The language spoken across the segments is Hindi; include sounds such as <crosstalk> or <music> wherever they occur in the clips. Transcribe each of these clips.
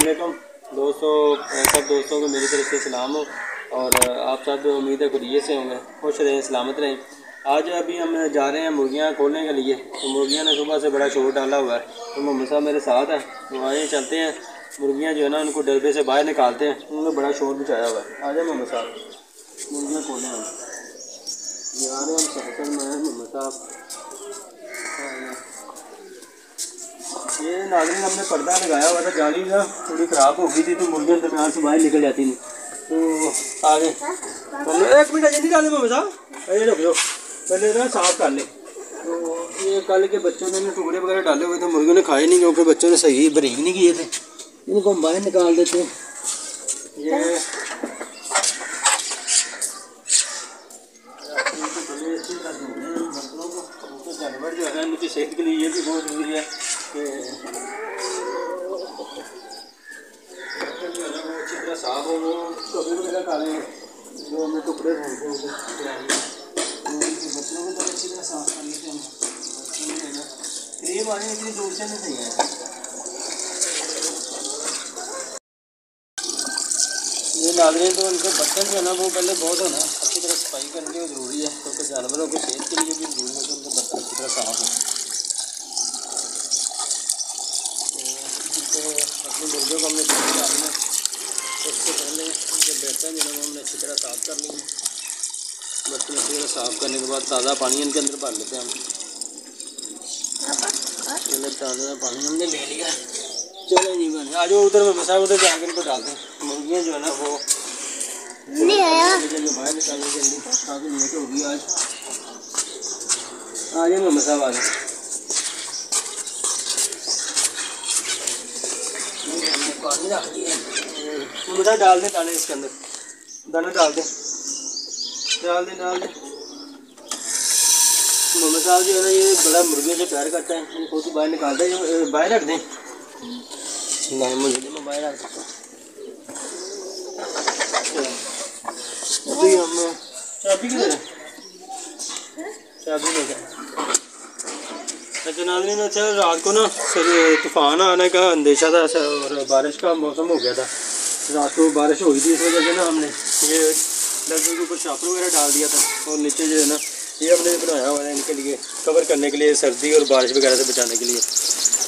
अलैक्म दोस्तों सब दोस्तों को मेरी तरफ़ से सलाम हो और आप सब उम्मीद है खुदिये से होंगे। खुश रहें, सलामत रहें। आज अभी हम जा रहे हैं मुर्गियाँ खोलने के लिए। तो मुर्गियाँ ने सुबह से बड़ा शोर डाला हुआ है। तो मोहम्मद साहब मेरे साथ हैं। तो आए चलते हैं। मुर्गियाँ जो है ना, उनको डरबे से बाहर निकालते हैं। उन्होंने बड़ा शोर मचाया हुआ है। आ जाए मोहम्मद साहब। मुर्गियाँ खोलें हम। जा रहे हैं हम में मोहम्मद साहब। ये नाजरीन हमने पर्दा लगाया हुआ था, जाली ना थोड़ी ख़राब हो गई थी तो दरमियान से बाहर निकल जाती थी। तो आगे। एक मिनट डाले मोहम्मद साहब। रुक जाओ। पहले ना साफ़ कर ले। तो ये कल के बच्चों ने टुकड़े वगैरह डाले हुए थे, मुर्गियों ने खाए नहीं क्योंकि बच्चों ने सही बरीक नहीं किए थे। इनको हम बाहर निकाल देते ये सेहत के लिए ये भी बहुत ज़रूरी है कि अच्छी तरह साफ़ जो हमें को के है ये नाजरीन तो उनके बर्तन जो है ना, वो पहले बहुत होना अच्छी तरह सफ़ाई करनी ज़रूरी है, क्योंकि जानवरों की सेहत के लिए भी ज़रूरी है कि उनके बर्तन अच्छी तरह साफ़ हों तो अपनी मुर्गियों को हमने पानी डालना है उससे पहले जो है वो हमने अच्छी तरह साफ़ कर लेंगे बर्तन अच्छी तरह साफ़ करने के बाद ताज़ा पानी इनके अंदर भर लेते हैं हम। पहले ताज़ा पानी हमने ले लिया। चलो जी बने। आज उधर में मसा उधर जाकर इनको डालते हैं। मुर्गियाँ जो है ना वो नहीं आया। बाहर निकालने जल्दी। काफ़ी लेट होगी आज। आ जाए मैं मसा आ जाए पानी रख मुर्गा डाल दे दाने इसके अंदर दाना डाल दे डाल दे डाल दे मोहम्मद साहब जो है ना ये बड़ा मुर्गियों से प्यार करता है इनको तो बाहर निकालता है ये बाहर रख दें नहीं मुझे मैं बाहर रख सकता चाबी किधर है चाबी लेकर अच्छा नाजरीन अच्छा रात को ना तूफ़ान आने का अंदेशा था सर, और बारिश का मौसम हो गया था। रात को बारिश हुई थी इस वजह से ना हमने ये लड़के के ऊपर शापर वगैरह डाल दिया था और नीचे जो है ना ये हमने बनाया हुआ है इनके लिए कवर करने के लिए सर्दी और बारिश वगैरह से बचाने के लिए।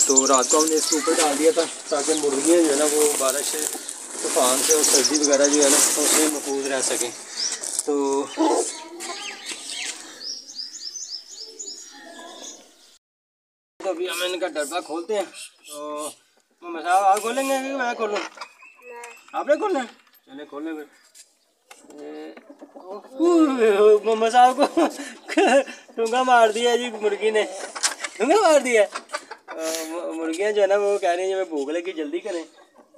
तो रात को हमने इसके ऊपर डाल दिया था ताकि मुर्गियाँ जो है ना वो बारिश तूफ़ान से और सर्दी वगैरह जो है ना उससे महफूज रह सकें। तो अभी हम इनका डब्बा खोलते हैं। तो मोहम्मद साहब आप खोलेंगे कि मैं खोलूँ? आपने खोलना चले खोलने फिर। ओह, मोहम्मद साहब को <laughs> ठुंगा मार दिया जी मुर्गी ने। ठुंगा मार दिया। मुर्गियाँ जो है ना वो कह रही हैं मैं भूख लगी जल्दी करें।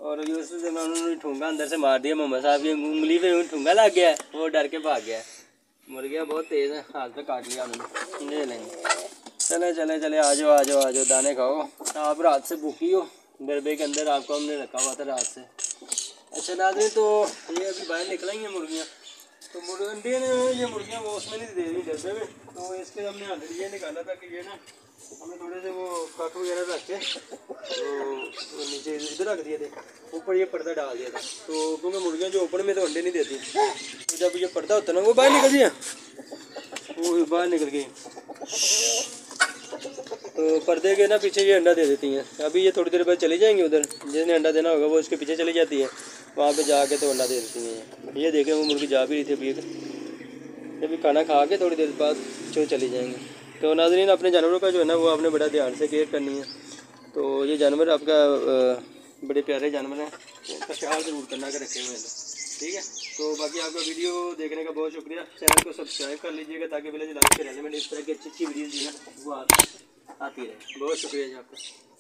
और जो उससे मैं उन्होंने ठुंगा अंदर से मार दिया मम्मा साहब की उंगली पे ठुंगा लग गया वो डर के भाग गया। मुर्गियाँ बहुत तेज़ हैं हाथ पे काट लिया उन्होंने। ले लेंगे। चले चले चले आ जाओ आ जाओ आ जाओ दाने खाओ। आप रात से भूखी हो डरबे के अंदर आपको हमने रखा हुआ था रात से। अच्छा नाजरी तो ये अभी बाहर निकलेंगे मुर्गियाँ। तो मुर्ग ये मुर्गियाँ वो उसमें नहीं दे रही डरबे में तो इसके हमने अंदर ये निकाला था कि ये ना हमें थोड़े से वो कट वगैरह रख के तो नीचे इधर रख दिए थे। ऊपर ये पर्दा डाल दिया था। तो क्योंकि मुर्गियाँ जो ओपन में तो अंडे नहीं देती। तो जब ये पर्दा होता ना, वो बाहर निकल गया। वो बाहर निकल गई। तो पर्दे के ना पीछे ये अंडा दे देती हैं। अभी ये थोड़ी देर बाद चली जाएँगी उधर। जिसने अंडा देना होगा, वो उसके पीछे चली जाती है। वहाँ पे जाके तो अंडा दे देती हैं। ये देखें, वो मुर्गी जा भी रही थी अभी। एक अभी खाना खा के थोड़ी देर बाद जो चली जाएँगी। तो नाजरीन, अपने जानवरों का जो है ना, वो आपने बड़ा ध्यान से केयर करनी है। तो ये जानवर आपका बड़े प्यारे जानवर हैं। इनका ख्याल ज़रूर करना के रखे हुए। ठीक है? तो बाकी आपका वीडियो देखने का बहुत शुक्रिया। चैनल को सब्सक्राइब कर लीजिएगा, ताकि विलेज लाइफ के इस तरह की अच्छी अच्छी वीडियो जो है, वो आती आती रहे। बहुत शुक्रिया जी आपका।